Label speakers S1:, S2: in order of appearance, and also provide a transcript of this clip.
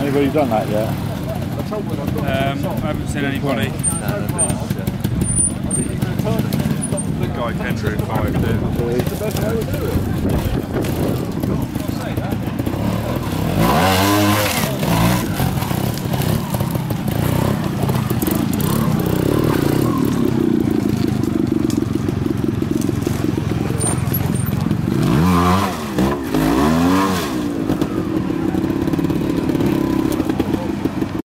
S1: Anybody done that yet?
S2: Um, I haven't seen anybody. No, no, no. The guy Kendrew five did.